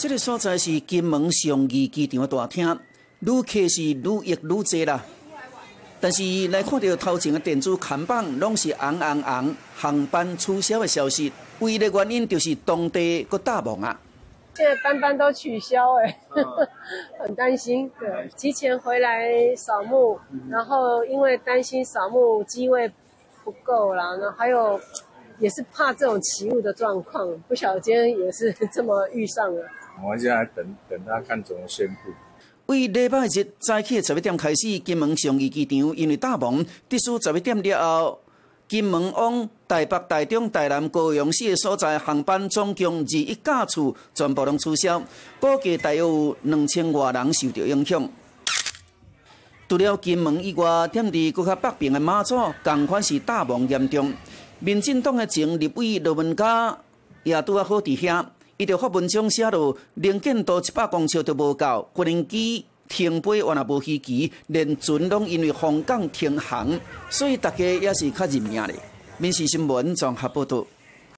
这个所在是金门上义机场的大厅，旅客是愈越愈多啦。但是来看到头前的电子看板，拢是红红红航班取消的消息，唯一的原因就是当地个大忙啊。现在班班都取消，哎，很担心。对，提前回来扫墓，然后因为担心扫墓机位不够啦，那还有也是怕这种起雾的状况，不小心也是这么遇上了。我现在等等他看怎么宣布。为礼拜日早起十一点开始，金门上义机场因为大忙，特殊十一点了后，金门往台北、台中、台南、高雄四个所在航班总共二一架次全部拢取消，估计大约有两千外人受到影响。除了金门以外，踮伫搁较北边的马祖，同款是大忙严重。民进党的前立委罗文嘉也拄啊好伫遐。伊就发文章写到，连建度一百公尺都无够，无人机停飞原来无飞机，连船拢因为风港停航，所以大家也是较认命咧。民事新闻综合报道。